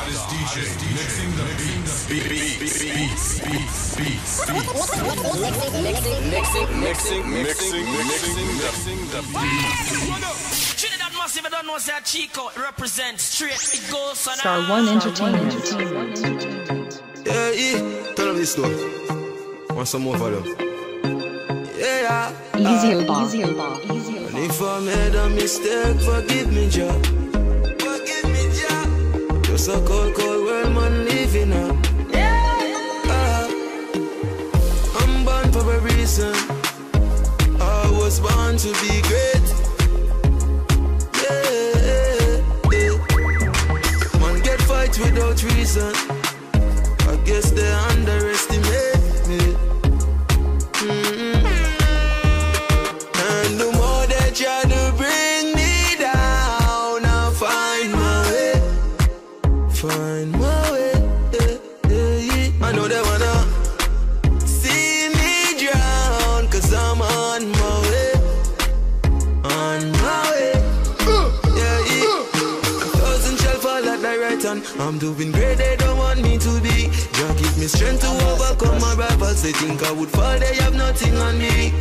hottest DJ, mixing the beats, beats, beats, beats, beats, Mixing, mixing, mixing, mixing, mixing the beats. Trinidad Massive, I don't know, say Chico represents straight. It goes on. Star One Entertainment. Yeah, yeah. Turn up this door. Want some more for them? Yeah, yeah. Easy ah. ball. Easy ball. Easy And if I made a mistake, forgive me, Jah. A cold, cold world, man, living up. Ah. I'm born for a reason. I was born to be great. Yeah, yeah. Man get fight without reason. I guess they underestimate I'm doing great, they don't want me to be. Jah give me strength to overcome my rivals. They think I would fall, they have nothing on me.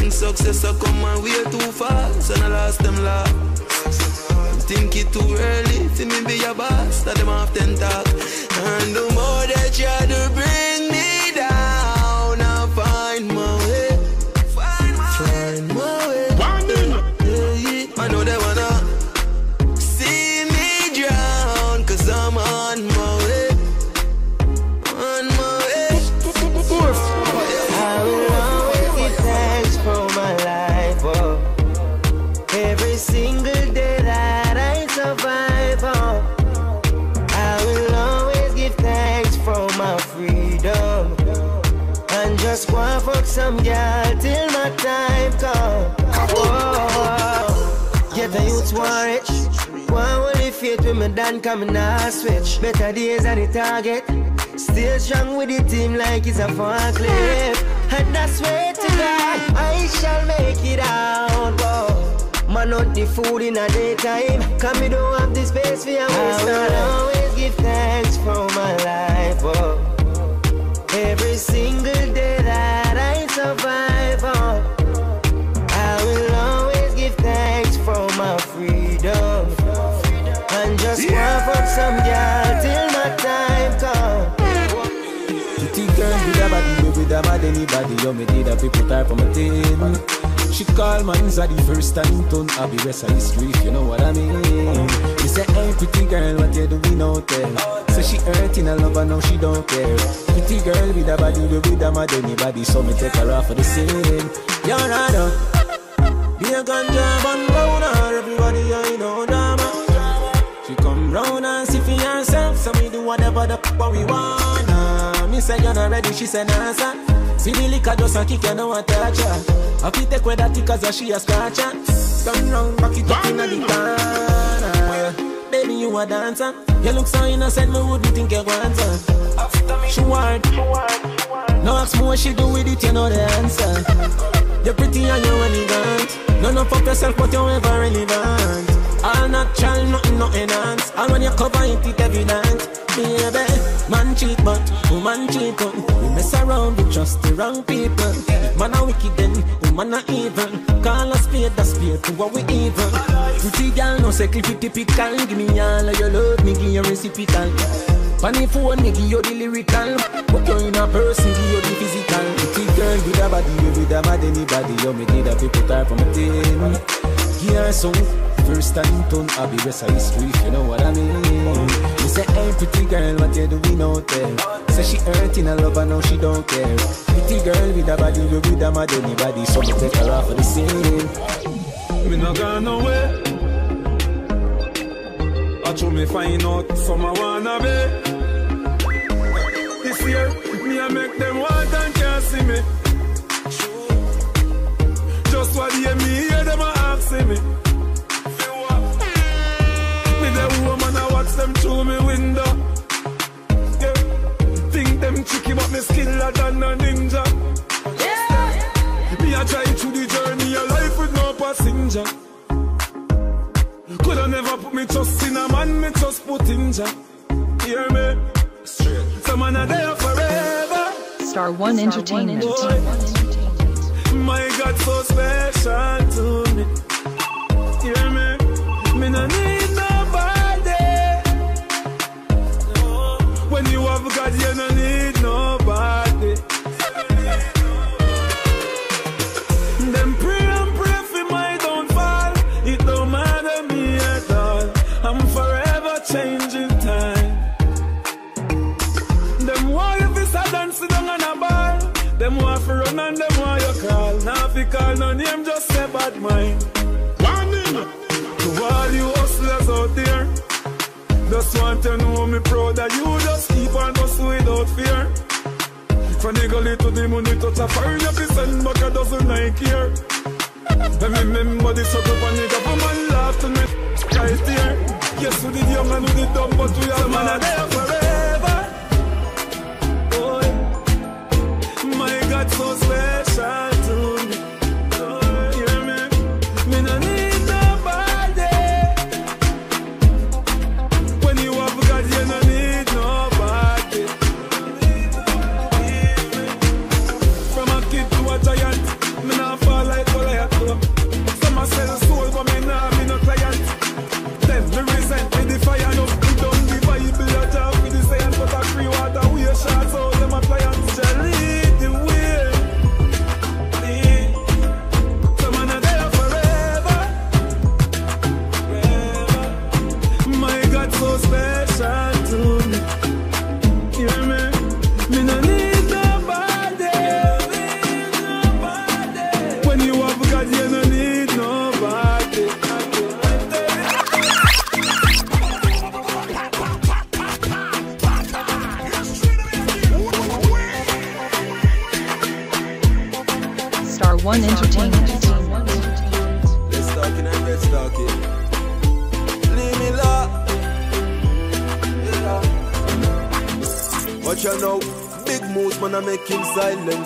In success, I come my way too fast, and I lost them love. Think it too early for me be a boss, that them often talk. And the more they try to faith with me done coming now switch. Better days on the target. Still strong with the team like it's a forklift. And I swear to God. I shall make it out. Whoa. Man out the food in a daytime. Cause me don't have the space for your waste. I will always give thanks for my life. Oh. Every single day that I survive. Oh. I will always give thanks for my fuck some girl till my time come. Pretty girl with a body, with a mad anybody. You me did a people type on my team. She call man's a the first time turn I be rest of history, if you know what I mean. She say, hey pretty girl, what you doing out there? So she hurting a lover, now she don't care. Pretty girl with a body, with a mad anybody. So me take her off for the scene. You're right up. Be a ganja bun everybody I know round and see for herself, so me do whatever the fuck we wanna. Me say you're not ready, she say nah sir. See the liquor just a kick, know what touch her. I fit take with that cause she a scratch her. Turn round, back it up in the corner. Baby, you a dancer. You look so innocent, me wouldn't think you want her. She want, no ask me what she do with it, you know the answer. You're pretty and you're elegant. None no, fuck yourself, but you're ever relevant. All natural, nothing, nothing else. And when you cover it, it evident. Baby, man cheat, but woman cheat. But we mess around with just the wrong people. Man a wicked, then woman a evil. Call a spade, a spade to what we evil. Pretty girl, no it typical. Give me all of your love, me give you reciprocal. Funny phone, me give you the lyrical. But you're in a person, give you the physical. Pretty girl with a body, with a mad anybody. You me need a people type from a team. Yeah, oh. so first time turn I be rest of history, if you know what I mean. You say, hey, pretty girl, what you doing out there? Say she hurting a lover, now she don't care. Pretty girl with a body, you with a mad anybody. So me take her off for the scene. Me not gone nowhere. I try me find out some I wanna be. Star One Entertainment. Mind. Warning to all you hustlers out there. Just want to know me proud that you just keep on hustle without fear. From the gully to the money touch a fire, you fi send back a dozen like here. Me remember the circle and the government laugh to me right here. Yes, we did young and we did dumb, but we are man are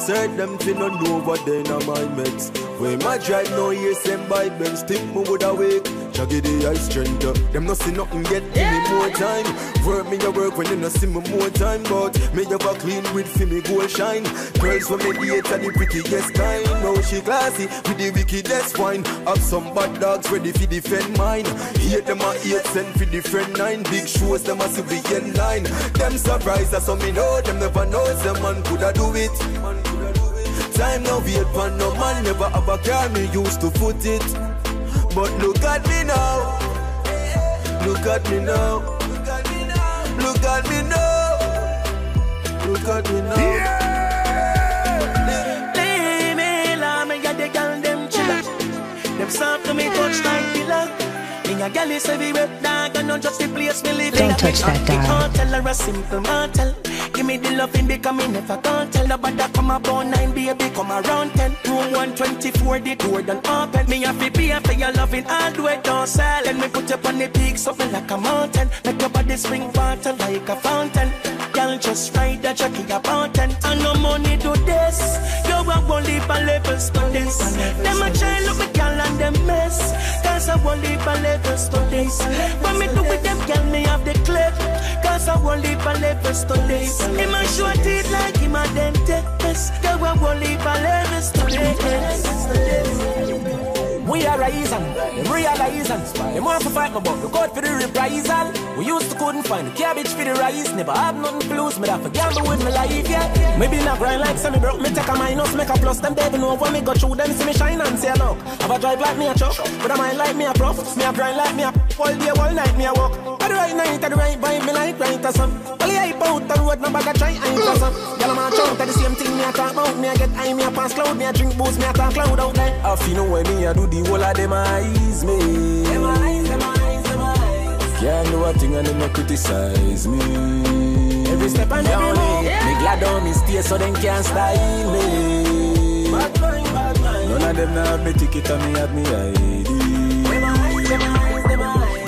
Heard them fi no know what they in my meds. When my drive no ear send by Benz, think me would awake. Shaggy the ice strength. uh, Them no see nothing yet, give me more time. Work me a work when you no see me more time. But me a clean with fi me gold shine. Girls when me date are the prettiest kind. Now she classy with the wickedest wine. Have some bad dogs ready fi defend mine. Hate them a hate send fi different nine. Big shows them a civilian line. Them surprised that some me know them never know some man coulda do it. Time now wait for no man never have a car me used to foot it. But look at me now. Look at me now. Look at me now. Look at me now. Look at me now. Leave me alone, me got the girl them chiller. Them soft to me touch like pillar. Me a girl is everywhere, dog, and not just the place me live. Don't touch that dial. Can't tell her a simple mortal. Give me the loving because me never can't tell nobody come about nine, baby, come around ten. Room 124, the door done open. Me have to pay for your loving all the way down sell. Let me put you on the peak, something like a mountain. Make your body spring water like a fountain. Girl, just ride that jockey about ten. And no money do this. You leap and levels to this. Them a try look me girl and them mess. Cause I won't leap and levels to this. When me do with them girl, me have the clip. Cause I won't leap and levels to this. Him a short teeth like him a dentist. You a one leap and levels to this. We are rising, them realizing. Them want to fight me, but look out for the reprisal. We used to couldn't find the cabbage for the rice. Never have nothing to lose, me that for gamble with my life, yeah. Maybe not grind like semi broke, me take a minus, make a plus. Them devil know when me go through them, see me shine and say look. Have a drive like me a truck, but I mind like me a prof. Me a grind like me a all day, all night, me a walk. At the right night, at the right vibe, me like right or some. Only I out the road, no bag a try, I ain't for some. Y'all man at the same thing, me a talk about. Me a get high, me a pass cloud, me a drink booze, me a talk cloud out there. I feel know when me a do the whole of them eyes me. Them eyes, them eyes, them eyes. Can't do a thing and them no criticize me. Every step and every move. Me glad on me stay so them can't style me. Bad mind, bad mind. None of them now have me ticket and me have me ID.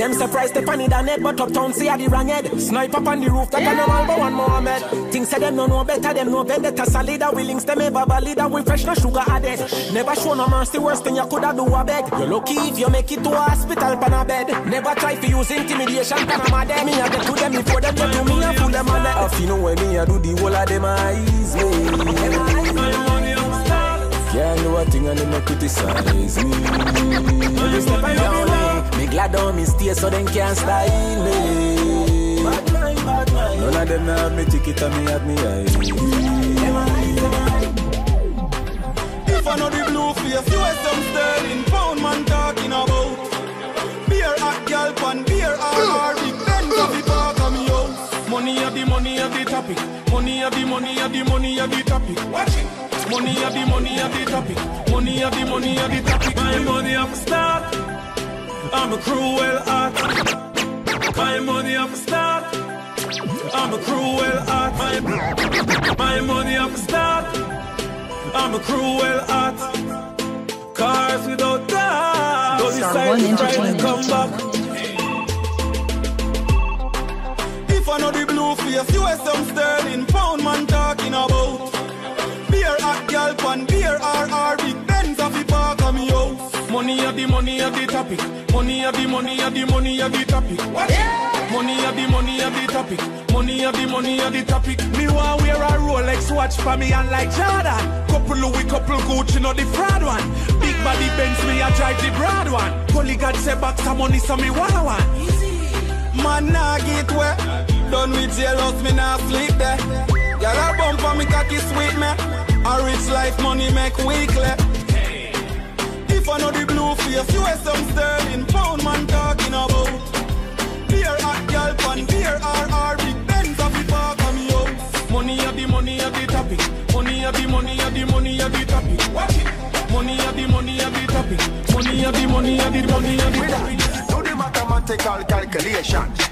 Them surprised the funny than head, but uptown see a the wrong head. Snipe up on the roof, that yeah. can one Mohammed. Things say them no know better, them know better. Solid, we links them ever valid, we fresh no sugar added. Never show no mercy, worst thing you coulda do a beg. You're lucky if you make it to a hospital pan a bed. Never try to use intimidation, pan a mad Me a get to them before them get to me and fool them on that. If you know when me I do the whole of them eyes me. Can't do a thing and them no criticize me. Me glad on me stay so them can't style me. None of them have me ticket and me have me eyes. If I know the blue face, you are some sterling pound man talking about. Beer at gal pan, beer RR, big Benz of the park of me house. Money of the money of the topic. Money of the money of the money of the topic. Watch it. Money of the money of the topic. Money of the money of the topic. My money up start. I'm a cruel art. My money up start. I'm a cruel art. My, my money up start. I'm a cruel art. Cars without gas. Go decide to try to come back. If I know the blue face, you are some sterling pound man talking about. Beer hot girl pan beer RR Money of the money of the topic. Money of the money of the money of the topic. What? Yeah. Money of the money of the topic. Money of the money of the topic. Me want wear a Rolex watch for me and like Jordan. Couple Louis, couple Gucci, not the fraud one. Big body Benz, me I drive the broad one. Holy God say back some money, so me want one. Easy. Man, nah get wet. Done with jealous, me nah sleep there. Girl, a bump for me cocky sweet me. A rich life money make weekly. If I know the blue face, you are some sterling pound man talking about. Beer hot girl pan, beer RR, big Benz of the park of me house. Money of the money of the topic. Money of the money of the money of the topic. Watch it. Money of the money of the topic. Money of the money of the money of the topic. Do the mathematical calculation.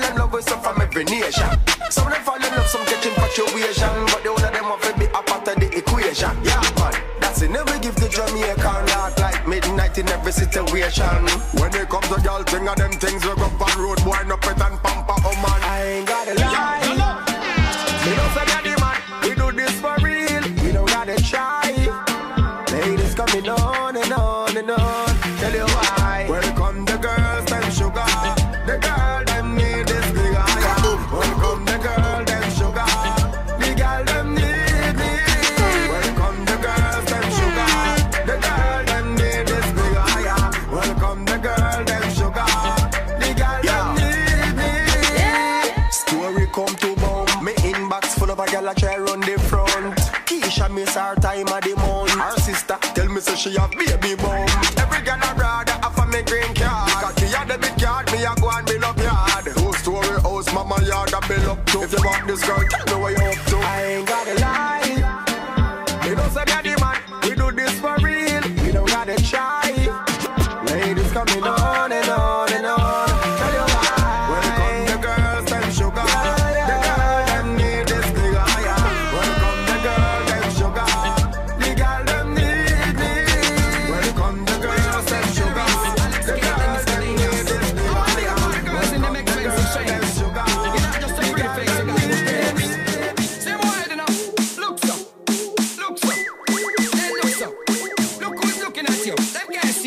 All the girl them love us from every nation. Some of them fall in love, some catching infatuation, but the other them want to be a part of the equation. Yeah, man. That's it. Never give the Jamaican heart like midnight in every situation. When it comes to y'all, thing of them things we go on road, boy, no pet and pamper, oh man. I ain't got a lie. Me don't say that miss her time of the month. Her sister tell me say she have baby bum. Every gal a brother have me green card. Because she had the big card, me a go and build up yard. Two story house, mama yard a build up to. If you want this girl, tell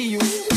see you.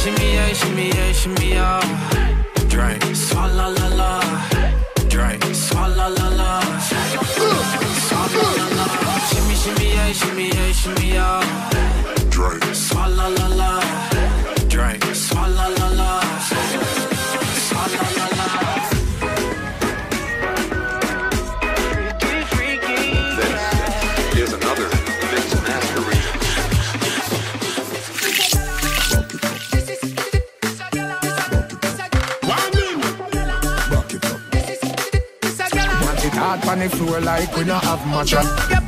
shimmy, yeah, shimmy, yeah, shimmy, yeah. Drink. Swalla la la. The floor like we don't have much.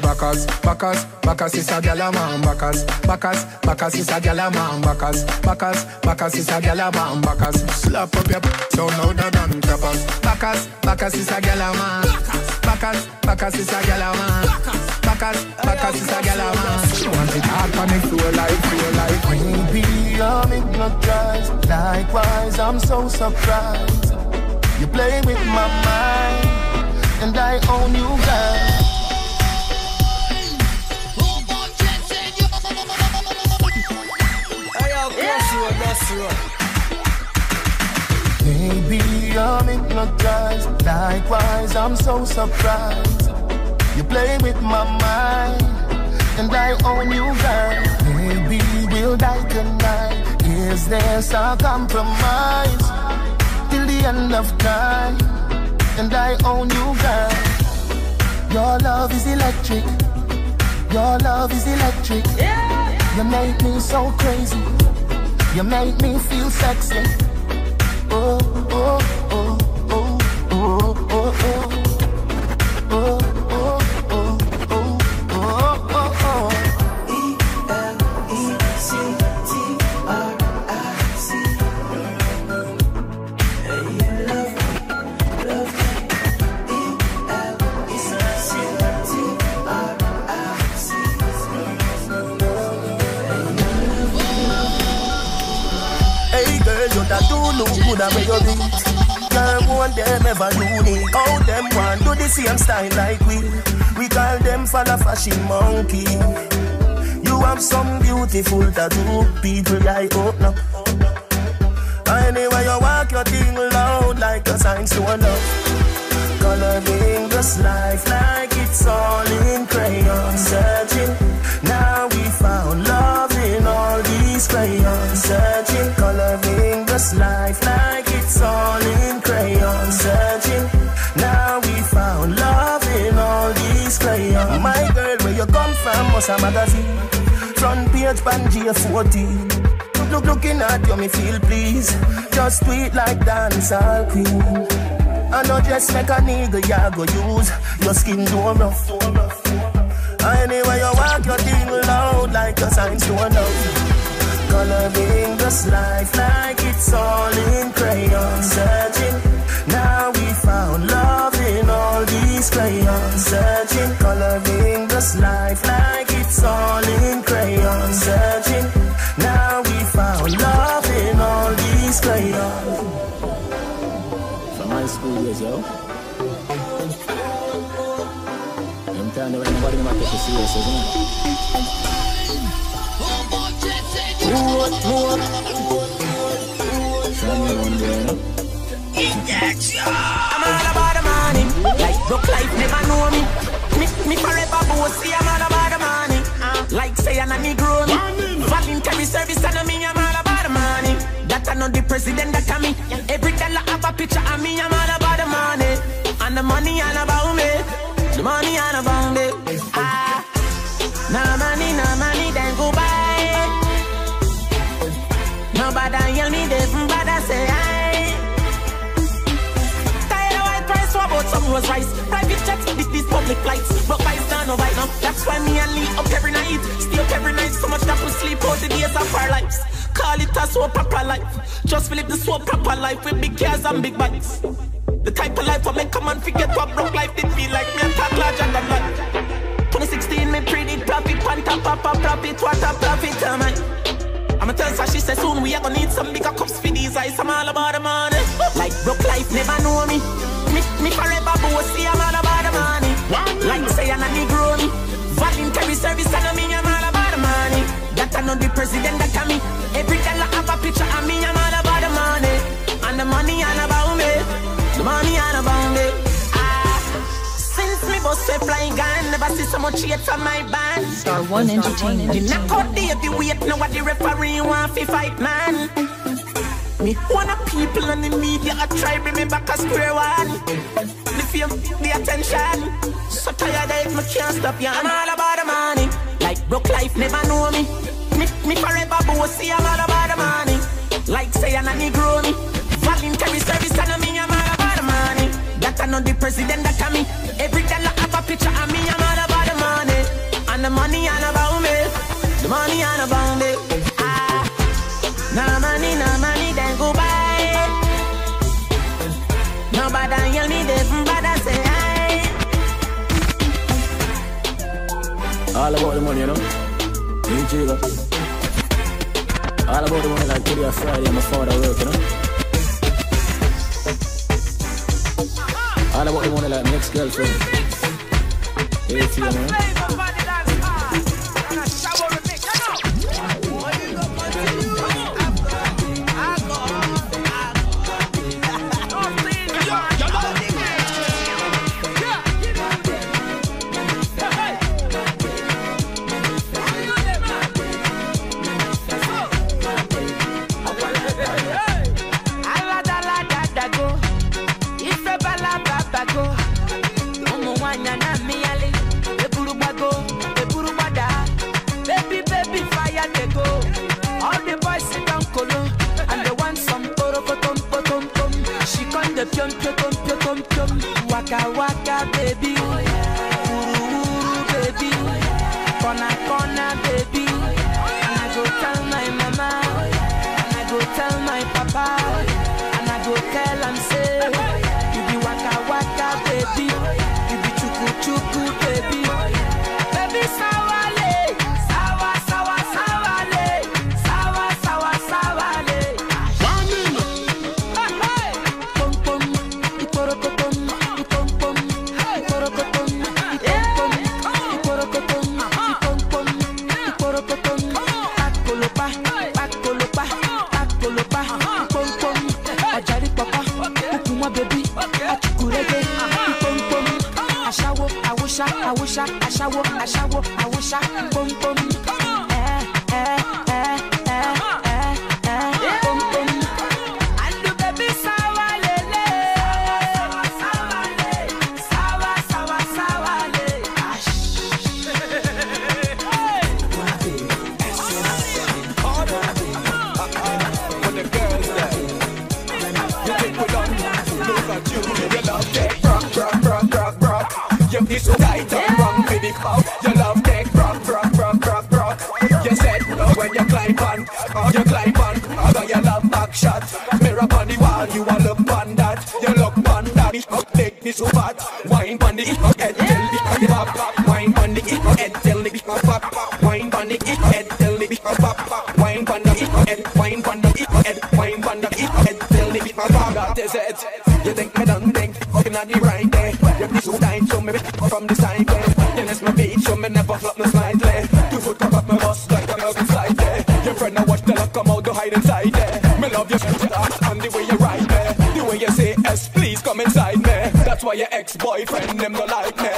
The backers, backers, backers is a gyal a man. Backers, backers, backers is a gyal a man. Backers, backers, backers is a gyal a man. Backers, slap up your so louder than tappers. Backers, backers is a gyal a man. Backers, backers is a gyal a man. Backers, backers is a gyal a man. She want it hard on the floor like, floor like. Baby, I'm hypnotized. Likewise, I'm so surprised. You play with my mind, and I own you, girl. Baby, I'm hypnotized. Likewise, I'm so surprised. You play with my mind, and I own you, girl. Maybe we'll die tonight. Is there some compromise till the end of time? And I own you, girl. Your love is electric. Your love is electric. Yeah. You make me so crazy. You make me feel sexy. Oh, oh, Won't them ever unique? How them want do the same style like we? We call them follow fashion monkey. You have some beautiful tattoo, people I open up. Anyway, you walk your thing loud like a sign to a love. Coloring this life like it's all in crayon. Searching, now we found love in all these crayons. Searching, coloring this life like it's all in come a magazine. Front page, Pangea 14. Look, looking at you, me feel please. Just tweet like dancehall queen. I know just like a nigga, ya go use your skin do rough. Anyway, you walk your thing loud like a sign to love. Coloring this life like it's all in crayon. Searching, now we found love in all these crayons. Searching, coloring this life like it's all in crayon. Searching, now we found love in all these crayons. From high school years, yo. I'm telling you, nobody might take serious, isn't it? Show me one day, you know? I'm all about the money. Like broke life never know me. Me, me forever bossy. I'm all about like say I'm a Negro. Voluntary service and me. I'm all about the money. That I know the president that I me. Every dollar have a picture of me. I'm all about the money. And the money all about me. The money all about me. Ah, no money, no money, then go. Nobody yell me, they from bad I say. Rose rice? Private jets, this these public flights. But vice down, no right now. That's why me and Lee up every night. Stay up every night, so much that we sleep all the days of our lives. Call it a so proper life. Just live the so proper life with big cars and big bikes. The type of life I make a man forget what broke life did feel like. Me and talk larger than life. 2016, me predict profit, panta a pop profit, what a profit, am I? I'ma tell her, she said soon we are gonna need some bigger cups for these eyes. I'm all about the money. Like broke life never know me. Me, me forever bossy, I'm all about the money. Like say I'm a Negro me. Voluntary service and I mean I'm all about the money. That I know the president that can me. Every dollar have a picture of me, I'm all about the money. And the money all about me. The money all about since me bust a flying gun, never see so much hate from my band. Star One Entertainment. You knock out the heavyweight, now what the referee want fi fight, man. Me wanna people and the media a try bring me back a square one. The fame, the attention. So tired of it, me can't stop ya. I'm all about the money. Like broke life never know me. Me, me forever bossy, I'm all about the money. Like say I'm a Negro me. Voluntary service and I mean I'm all about the money. That I know the president that can me. Every dollar picture of me, I'm all about the money. And the money all about me. The money all about me. Ah. No money, no money, then go buy. Nobody yell me, they bother say hi. All about the money, you know. You jiggle. All about the money like today, Friday, my father work, you know. All about the money like my ex-girlfriend. Hey, feel Waka S, please come inside me. That's why your ex-boyfriend them no like me.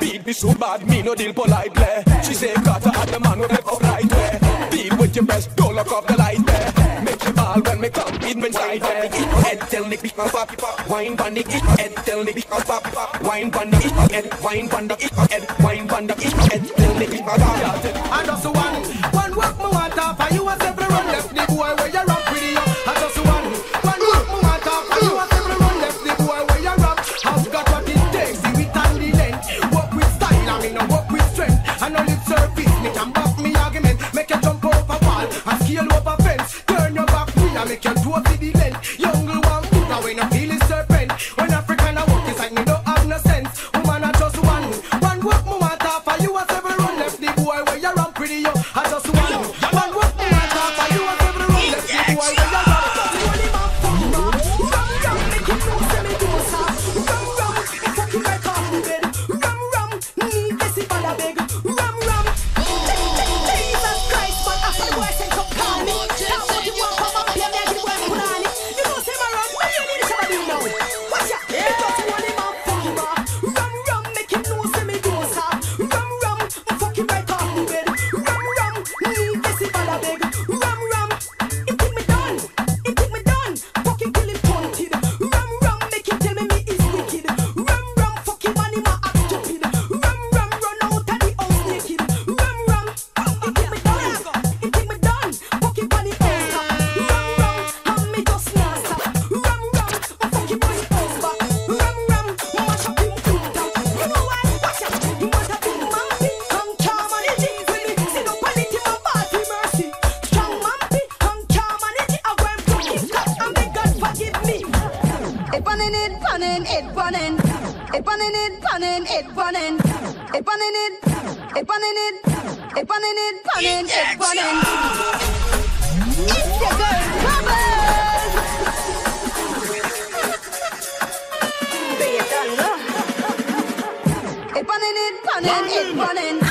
Beat me so bad, me no deal politely. She say Carter at the man with the right way. Deal with your best, don't look off the light there. Make you ball when me come in inside there. Head tell me pop pop, wine the head tell me pop pop, wine the head, wine the head, wine the head tell me pop pop. And just one, one me want off, and you a several run left the boy where you running, it running.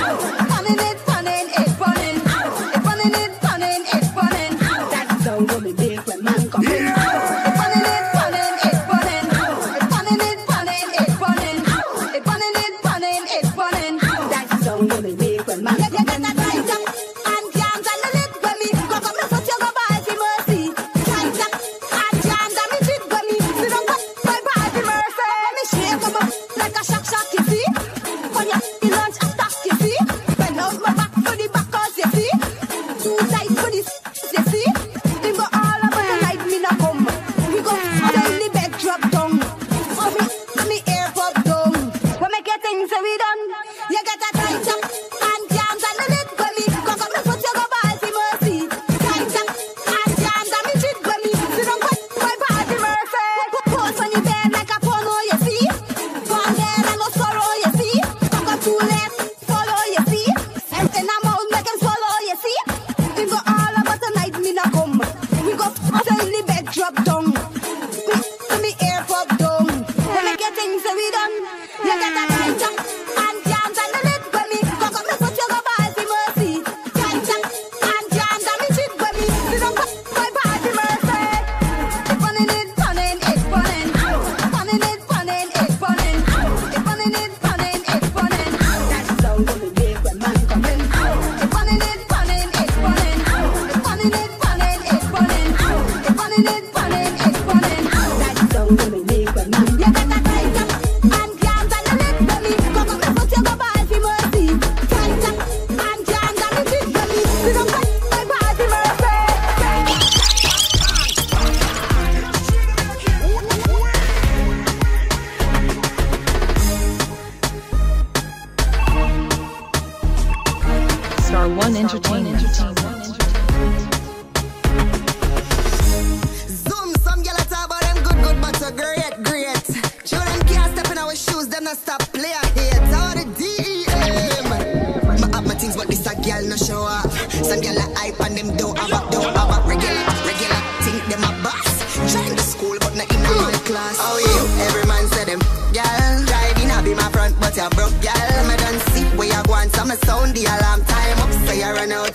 pipe and them do have a do have a regular, regular. Think them a boss. Join the school but not in my class. Oh you? every man said them, girl. Driving I be my front but you broke, girl. Me done see where you go and so me sound the alarm time up so you run out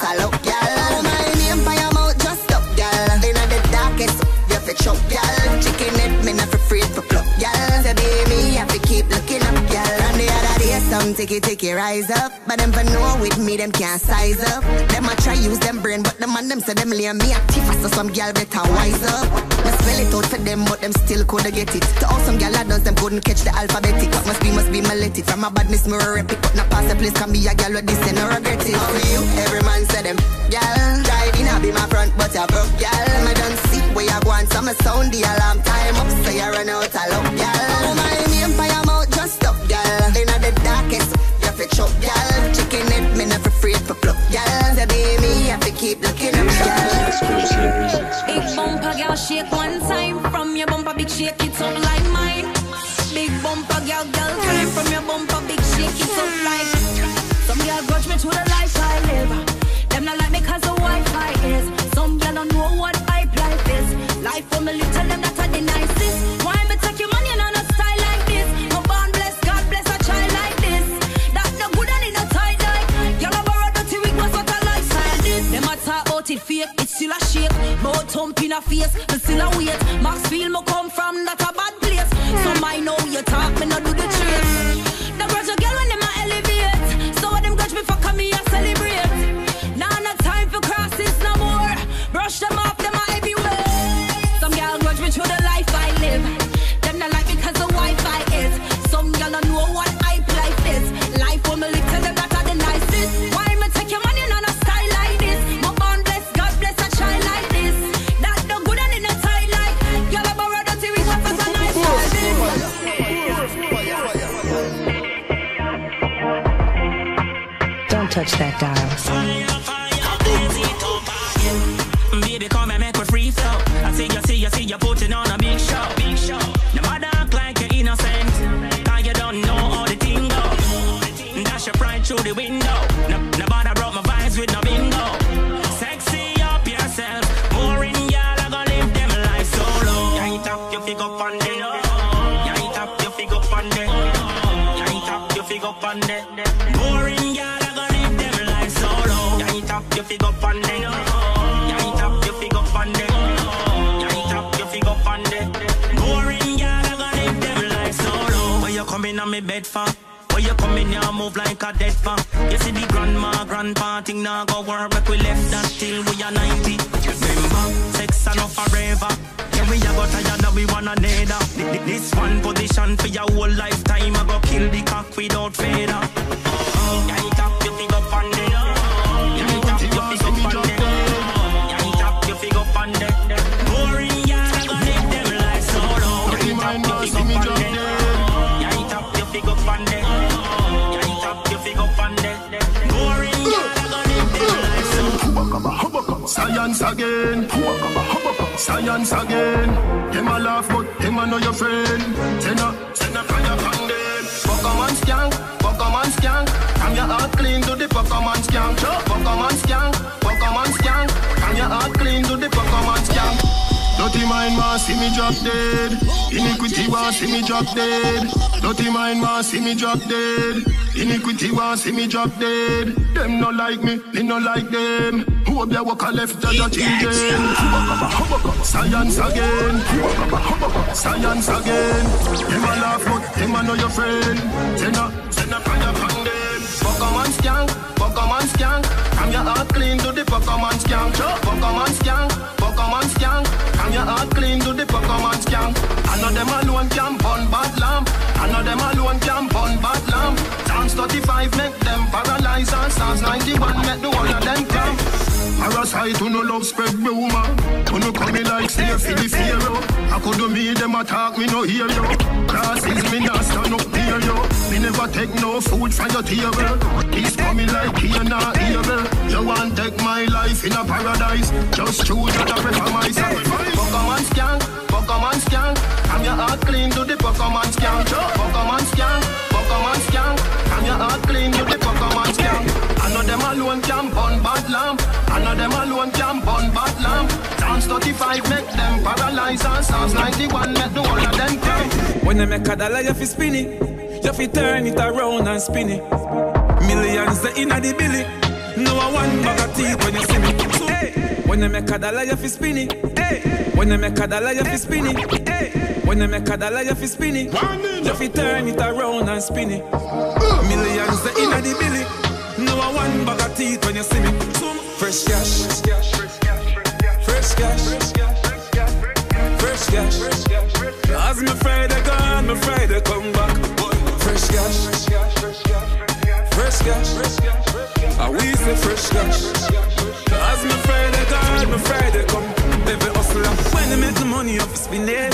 ticky ticky rise up. But them for know with me, them can't size up. Them a try use them brain, but the man them say them lay me active so some gal better wise up. I spell it out for them, but them still couldn't get it. To all some gal dance, them couldn't catch the alphabetic. What must be, must be my it. From my badness, me rep it. But not pass the place, can be a gal with this and no regret it. Oh, you, every man say them, gal. Driving, I be my front, but I broke, gal. I don't see where you're going, so me sound the alarm. Time up, say so I run out of luck, gal. Oh, my empire the darkest. You fi chop, y'all. Chicken it, me never afraid for pluck, y'all. Baby, keep looking up, y'all. Big bumper, girl, shake one time. From your bumper, big shake it up like mine. Big bumper, girl, girl, climb from your bumper, big shake it up like. Some girl grudge me to the life I live. Thump in a face, me still a wait. Max feel me come from that a bad place. Some I know Don't touch that dial. Baby, come and make a free flow. I see you, see you, see you putting on a move like a dead fan? You see the grandma, grandpa thing now go work, but we left that till we are 90. Remember, sex enough forever. Yeah, we a go tired that we wanna need This one position for your whole lifetime, I go kill the cock without fader. Again. Science again. Them a laugh, but them a know your friend. Send a, send a fire from them. Pokemon skank, Pokemon skank. Come your heart clean to the Pokemon skank. Pokemon skank, Pokemon skank. Come your heart clean to the Pokemon skank. Dirty mind man see me drop dead. Iniquity want see me drop dead. Dirty mind man see me drop dead. Iniquity want see me drop dead. Them no like me, me no like them. There walk a left judge your children? Science again. Science again. Them a laugh but them a know your friend. Send a, send a fire from them. Pokemon skank, Pokemon skank. Come your heart clean to the Pokemon skank. Pokemon skank, Pokemon skank. Come your heart clean to the Pokemon skank. I know them alone can burn bad lamp. I know them alone can burn bad lamp. Psalms 35 make them paralyze and Psalms 91 make the whole of them cramp. Parasite who no love spread rumor. Who no come in like slave for the fear yo. I could do me them attack me no hear you Classes me not stand up near you Me never take no food from your table. He's coming like he not evil. You want take my life in a paradise. Just choose not to prefer my sacrifice Pokemon skank, Pokemon skank. Come your heart clean to the Pokemon skank. Pokemon skank, Pokemon skank. Come your heart clean to the Pokemon skank. I know them alone can burn bad lamp. I know them alone can burn bad lamp. Psalms 35 make them paralyze and Psalms 91 make the whole of them cramp. When they make a dollar, you fi spin it. You fi turn it around and spin it. Millions the inna the billy. No a one bag of teeth when you see me. So, hey, when they make a dollar, you fi spin it. Hey, when they make a dollar, you fi spin it. Hey, when they make a dollar, you fi spin it. You fi turn it around and spin it. Millions the inna the billy. No a one bag of teeth when you see me. So, fresh cash. Fresh cash. Fresh cash. As me Friday gone, me Friday come back. Fresh cash. Fresh cash. I we say fresh cash. As me Friday gone, me Friday come. Every hustler. When they make the money off spin it.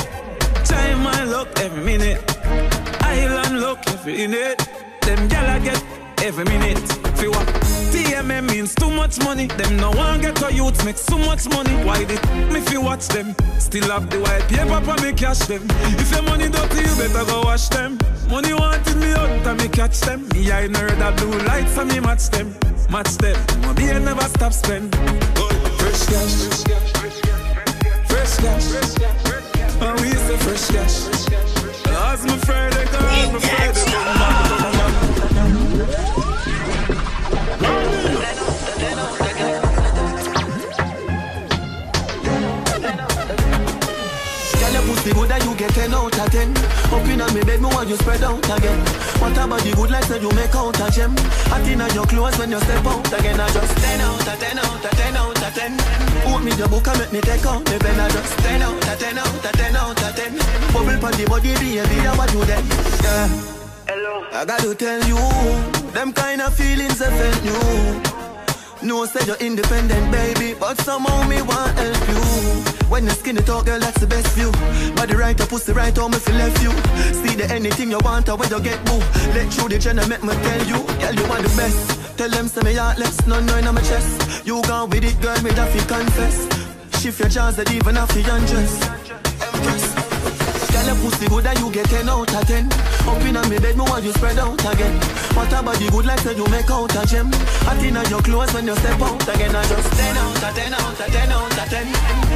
Time my luck every minute. Island luck every minute. Them gal I get every minute. Feel what? TMM means too much money. Them no one get to youths make so much money. Why did me fi watch them? Still have the white paper for me cash them. If your money dirty, you better go wash them. Money wanted me out and me catch them. Me I know that blue lights and me match them. Match them. My beer never stop spend. Fresh cash. Fresh cash. And we say fresh cash. As my Friday gone, my Friday come back. Get 10 out of 10. Up in bed, me want you spread out again. What about the good life that you make out a gem? Hot in your clothes when you step out again. I just 10 out of 10 out of 10 out of 10. Put me the book and make me take out me pen. I just 10 out of 10 out of 10 out of 10. Bubble pon the body, baby, I want you then. Yeah. Hello. I gotta tell you, them kind of feelings I felt new. No, say you're independent, baby, but somehow me want help you. When you skinny talk, girl, that's the best view. Body right, your pussy right, home if you left you. See the anything you want, or when you get boo. Let through the channel, make me tell you, girl, you want the best. Tell them, say me heartless, no, no, in my chest. You gone with it, girl, me that fi confess. Shift your jaws, that even have to undress. Empress. Girl, your pussy good and you get 10 out of 10. Up in me bed, me want you spread out again. What about the good like say you make out a gem? Hot in your clothes when you step out again. I just 10 out of 10 out of 10 out of 10.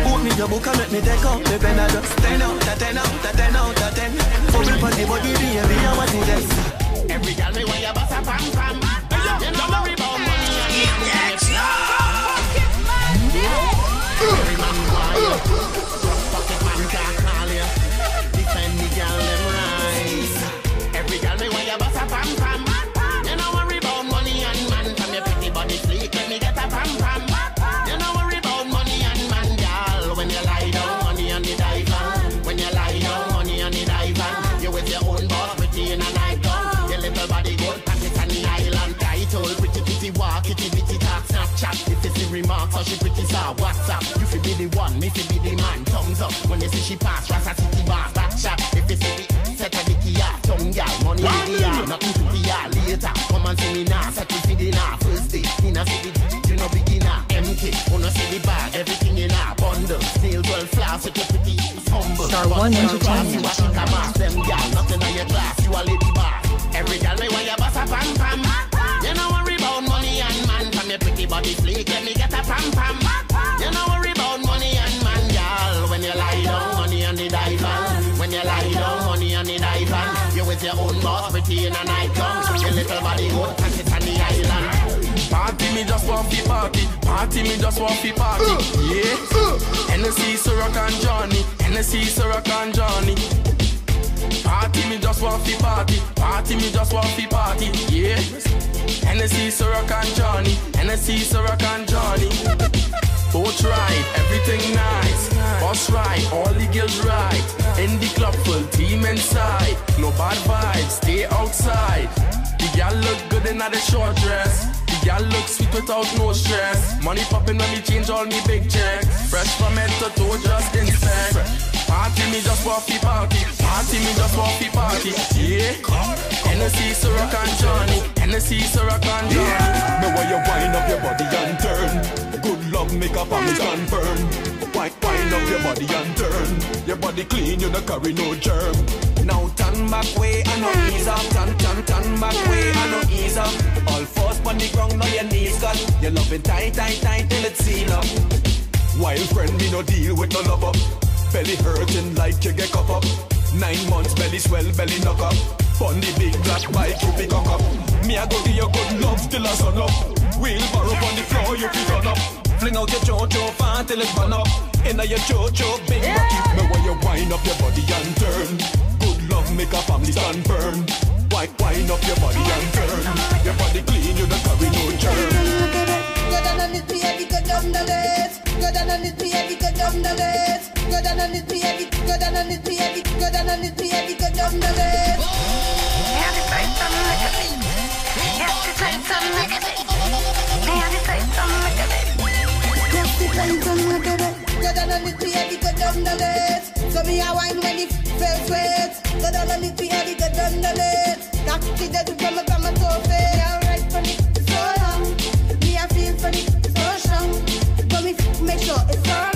Put me your book and make me take out the pen. I just 10 out of 10 out of 10 out of 10. Bubble pon the body, baby, I want you this. Every girl me want you bust a pam pam. You know worry about money and Every man want you. Rough pocket man can't remarks, how she pretty saw WhatsApp. You fi be the one, me fi be the man. Thumbs up when you see she pass, Rasta City bar, back shot. If you see the set of the Kia, tongue gal, money in the yard, nothing to the yard. Later, come and see me now, settle for dinner. First day, in a city, you know beginner. MK, wanna see the bag, everything in a bundle. Still 12 flowers, so you pretty, it's humble. Star One But girl, Entertainment. You a kick a mass, them gal, nothing on your class, you a lady bar. Every gal me want you bust a pam pam. You know worry about money and man, from your pretty body sleek, You know worry about money and man, gal. When you lie down, money on the divan. When you lie down, money on the divan. You with your own boss, pretty in a. Your little body good, on the island. Party me just want fi party, party me just want party. Yeah. Hennessy, Ciroc and Johnny, Hennessy, Ciroc and Johnny. Party me just want fi party, party me just want fi party. Yeah. Hennessy, Ciroc and Johnny, Hennessy, Ciroc and Johnny. Boat ride, everything nice. Bus ride, all the girls right. In the club, full team inside. No bad vibes, stay outside. The gal look good in the short dress. The gal look sweet without no stress. Money popping when me change all me big checks. Fresh from head to toe, just inspect. Party me just want fi party. Party me just want fi party. Yeah. Hennessy, Ciroc and Johnny. Hennessy, Ciroc and Johnny. Yeah. Me want you wind up your body and turn. Good love make a promise mm. confirm. Wind, wind up your body and turn. Your body clean, you no carry no germ. Now turn back way and no mm. ease up. Turn, turn, turn back way and no ease up. All force on the ground, now your knees cut. You love it tight, tight, tight till it's seal up. Wild friend, me no deal with no love up. Belly hurting like you get cup up. Nine months belly swell, belly knock up. On the big black bike, you pick up. Me I go give you good love till I sun up. Wheelbarrow on the floor, you pick on up. Fling out your jojo fan till it run up. Inna your jojo, big rocky. Me want you wind up your body and turn. Good love make a family stand firm. Wind, wind up your body and turn. Your body clean, you don't carry no germ. Go down on it, baby, go down the list. Go down on it, baby, go down the list. Go down on it, baby, go down on it, baby, go down on it, baby, go down the list. Go down on go down the. So me a wine when it feels sweet. Go down on it, baby, go down the list. That kid that you from a from a toe fit. Alright for it so long. Me a feel strong. It's so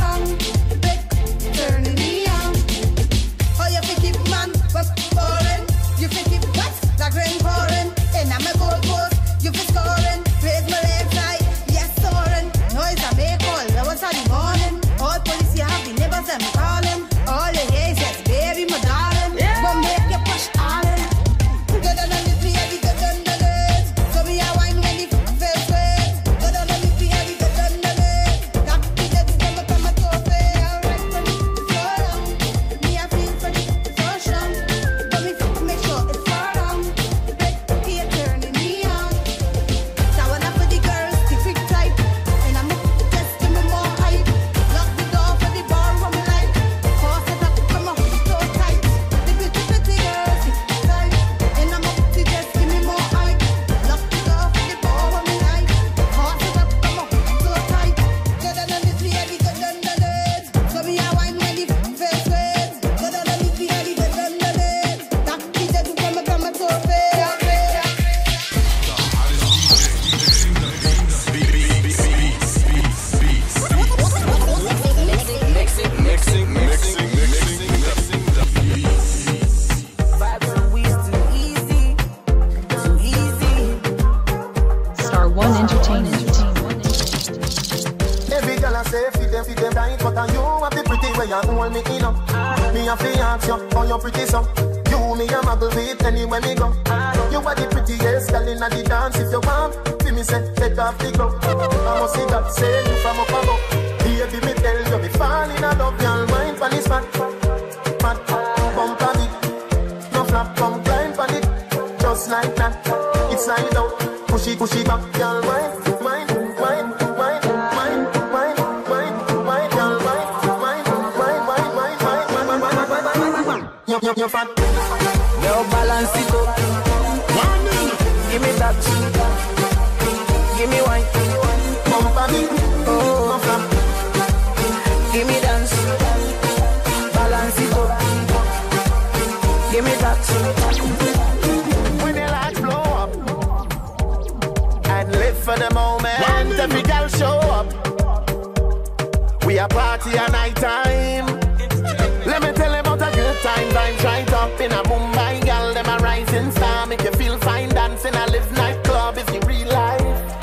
Vibes right up in a Mumbai, girl. Them a rising star, make you feel fine dancing. a live nightclub is the real life.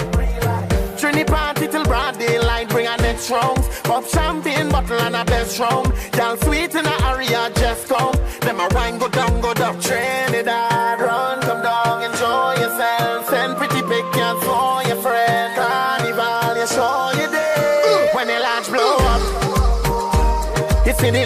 Trini party till broad daylight, bring a next rounds. Pop champagne bottle and a best round. Y'all sweet in a area, just come. Them a wine go down, go down. Trinidad, run, come down, enjoy yourself. Send pretty pictures for your friend. Carnival, you show you day. When the launch blow up, it's in the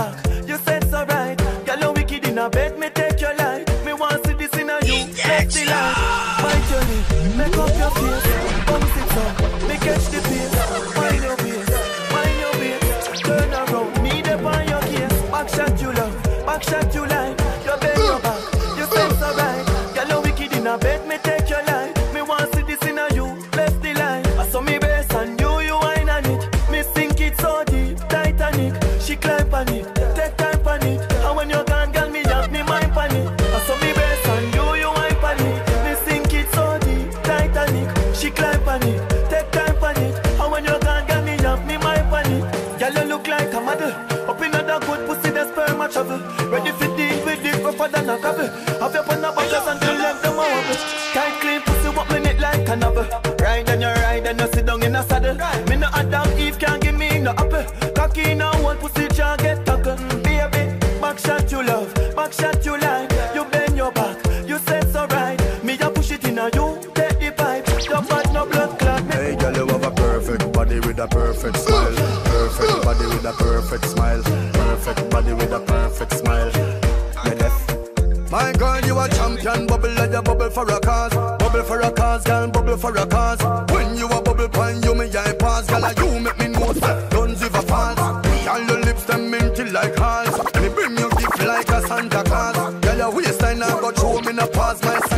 a. Ride and you ride and you sit down in a saddle. Me no Adam Eve can't give me no apple. Cocky a one pussy can't get tackle. Baby, back shot you love, back shot you like. You bend your back, you said so right. Me a push it in a you, take the pipe. Your bad no blood clot. Hey, girl, you have a perfect body with a perfect smile. Perfect body with a perfect smile. Perfect body with a perfect smile. My girl, you a champion. Bubble like a bubble for a cause. Bubble for a cause, girl. Bubble for a cause. When you a bubble pine, you me eye pass. Girl, you make me know say guns if a falls. All your lips them minty like hearts. Me bring you gift like a Santa Claus. Girl, your waistline I got throw me no pause. My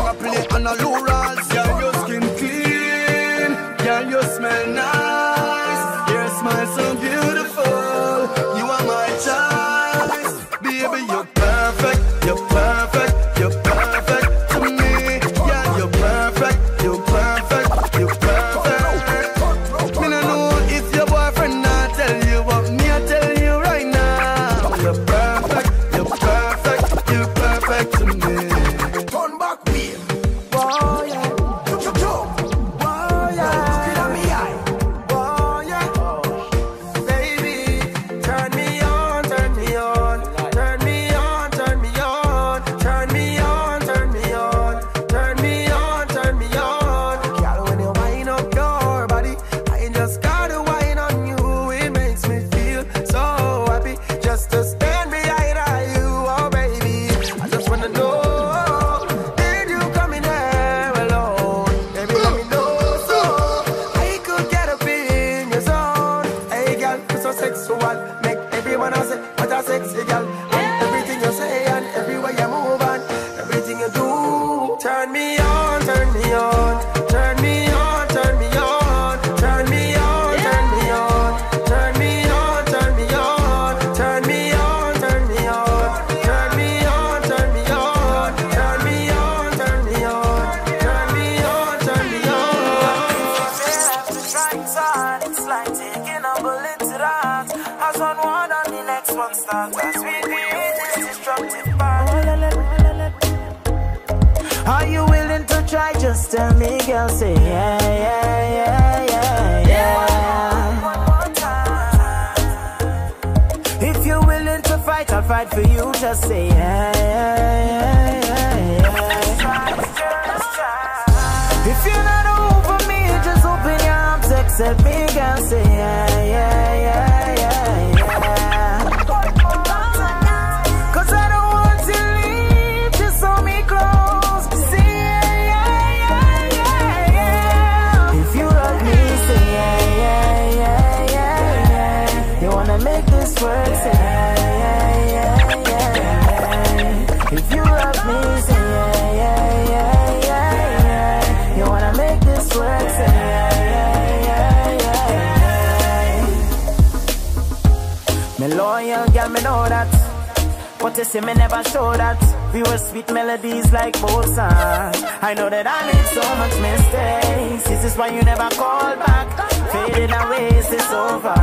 But you say? me never show that We were sweet melodies like both I know that I made so much mistakes This is why you never call back Faded away, is over?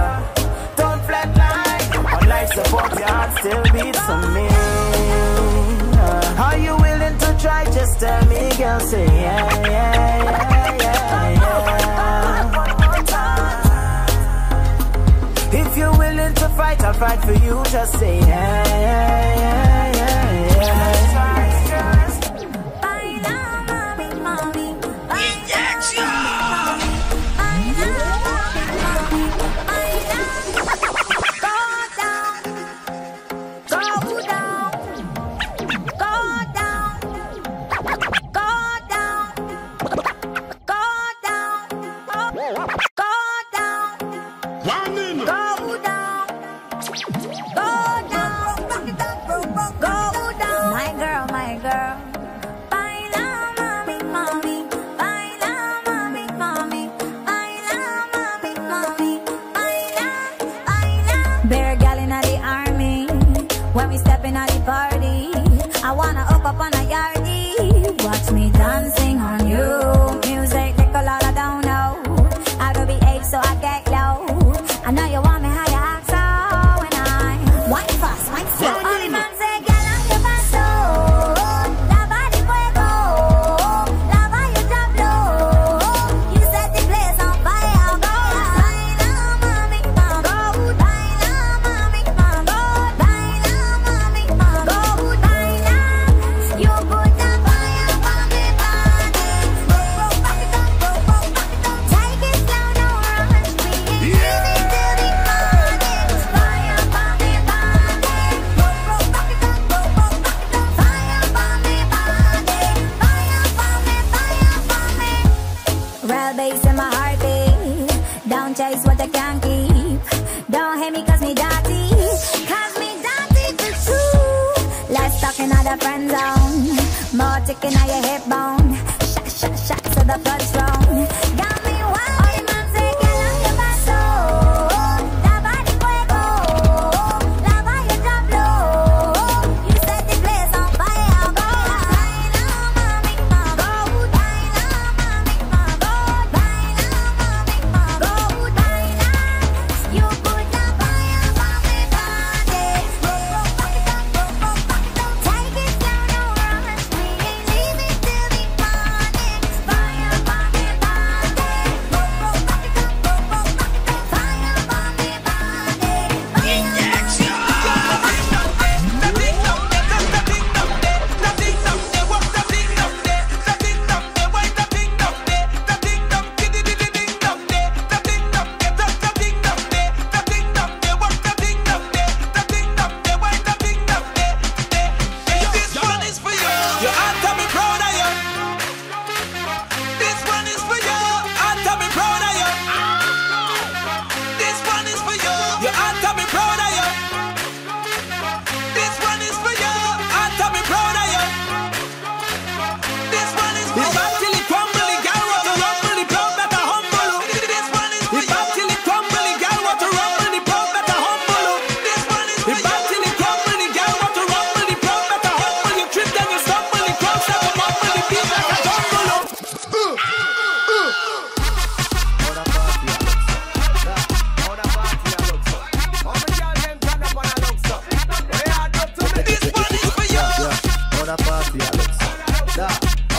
Don't flatline On life support, your heart still beats for me Are you willing to try? Just tell me, girl, say yeah, yeah, yeah, yeah, yeah. willing to fight, I'll fight for you. Just say yeah, yeah, yeah.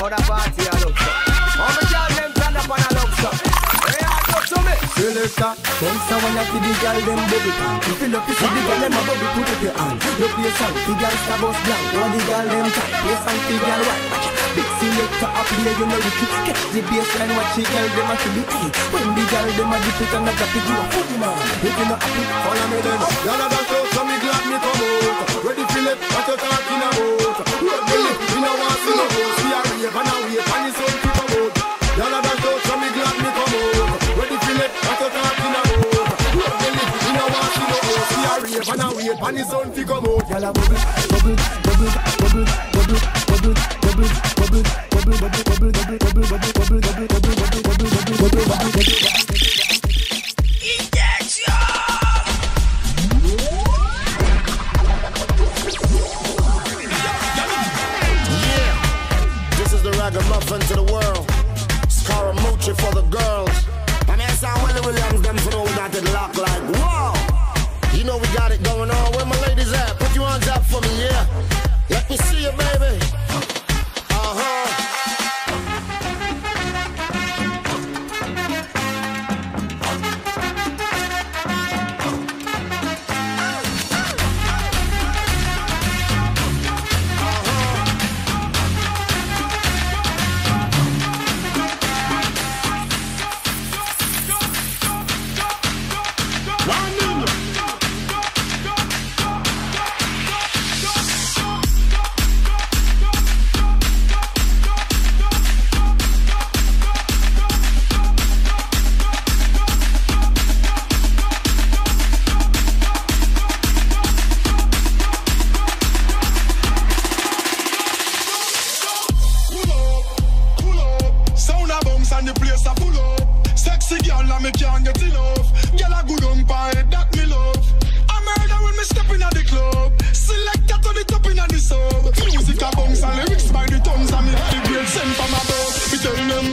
Other party I look so. All the girls them stand up and a look so. Hey, I go to me. Selector, come someone see the girl them baby pan. If you look to see the girl them a bubble, put up your hand. Look your song, the girl a boss blank. All the girls them tight, yes and the girl white. Big selector up here, you know the key. Catch the baseline what she girl them a to be hey. When the girl them a dip it and a drop it, you a fool man If you not happy, follow me then Y'all a dance so me glad me come out Ready Philip, what you talking about? Ready, me, me no want rave and a wave, and it's on to come out. Y'all a bubble, bubble, bubble, bubble, bubble, bubble, bubble, bubble, bubble, bubble, bubble, bubble, bubble, bubble, bubble, bubble,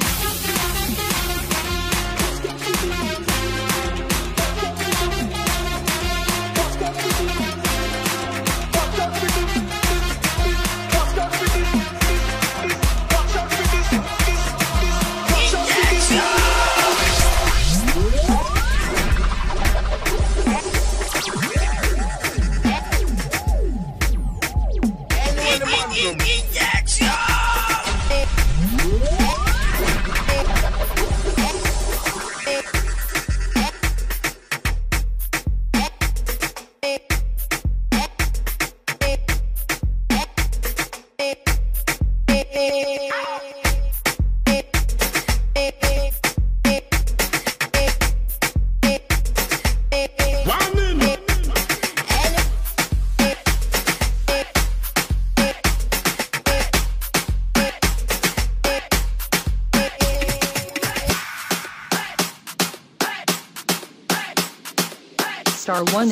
Thank you.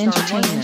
entertainment.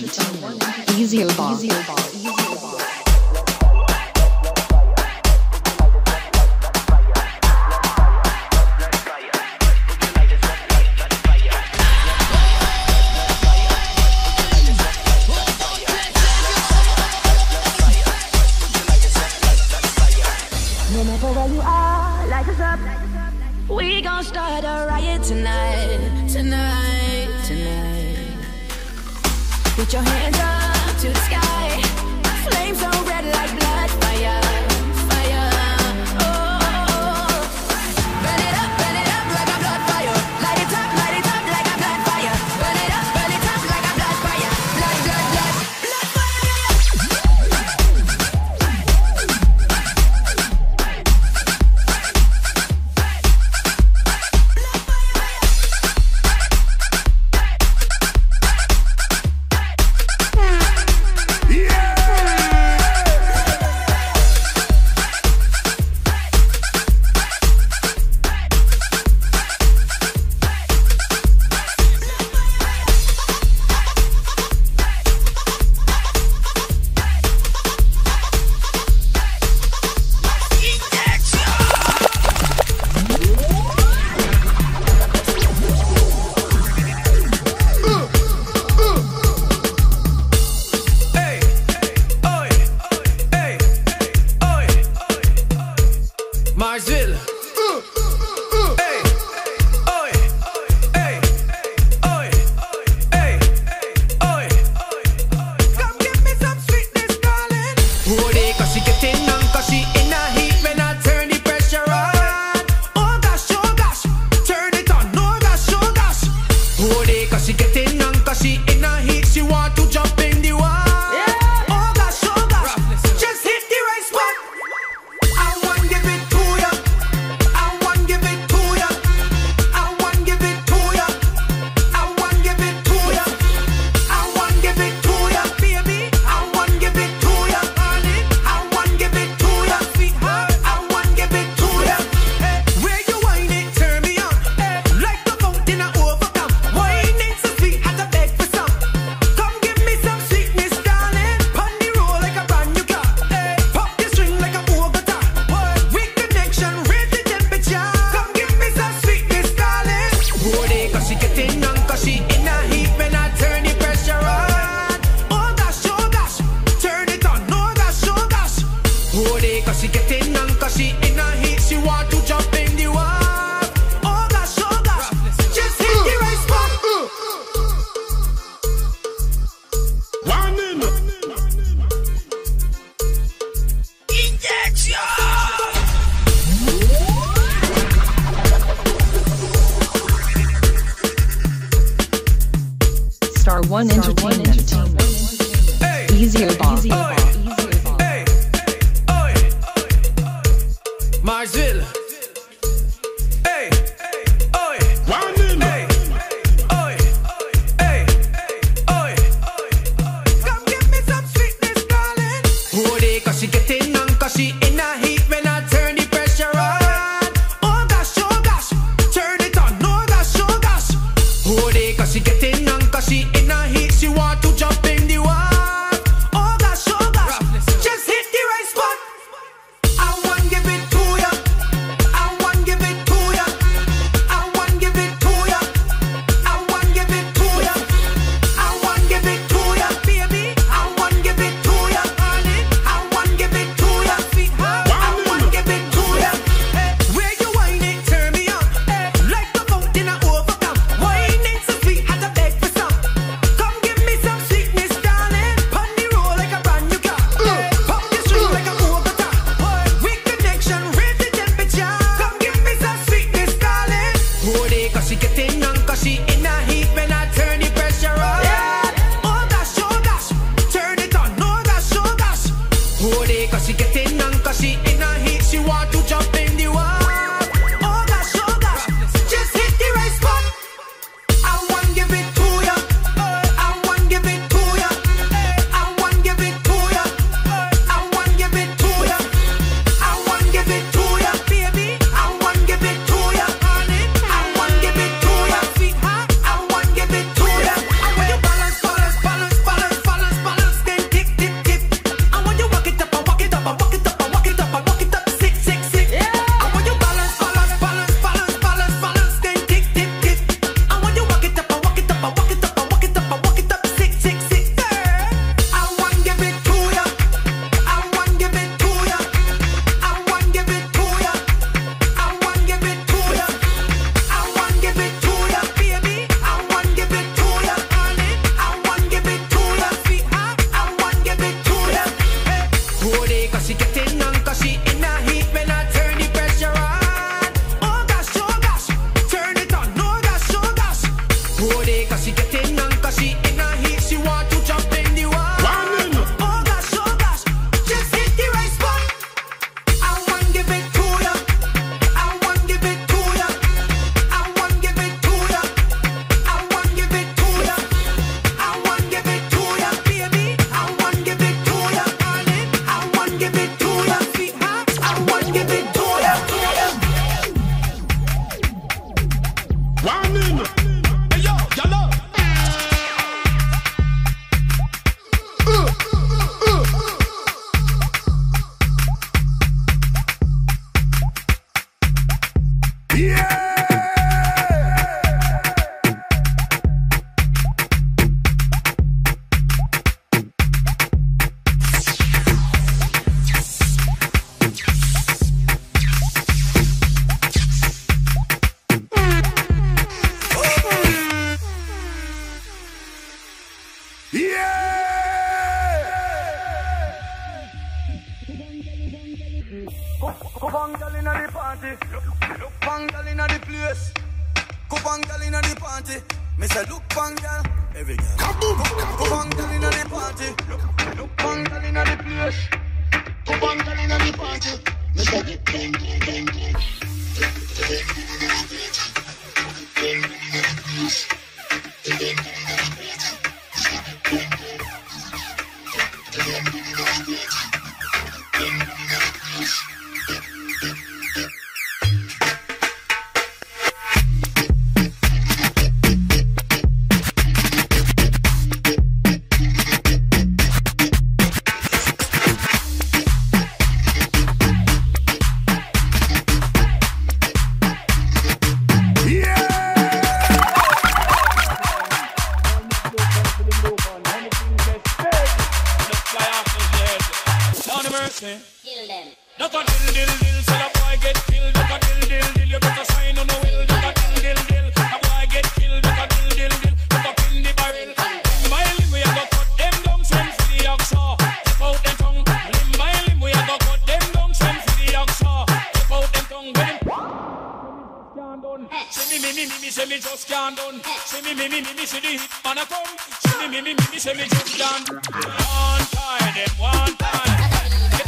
say me just can't done. She me me me me me she the hit man a come. She me me me me me she me just can't. One time, them one time.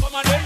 Come them